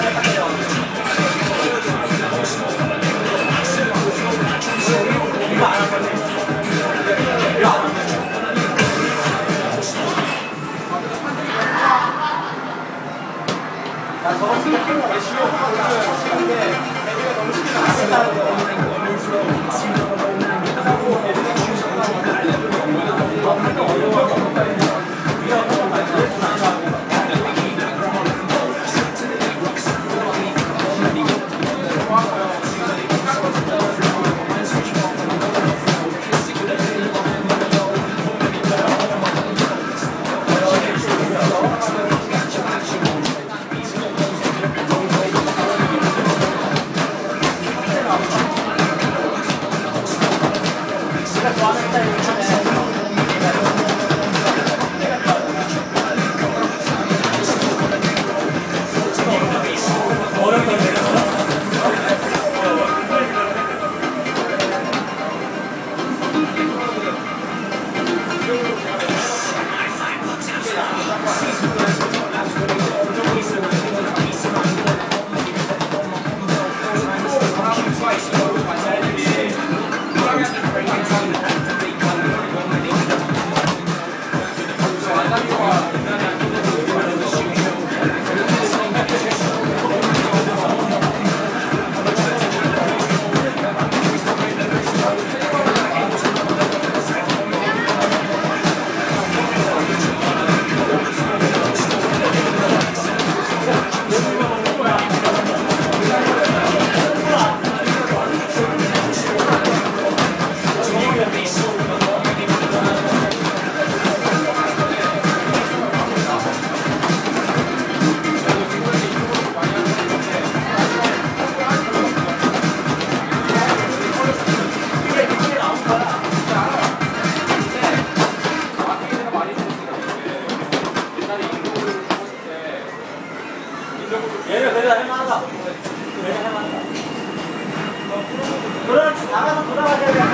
얘는 그래도 할만하다. 얘는 할만하다. 돌아, 나가서 Yeah. 돌아가야 돼.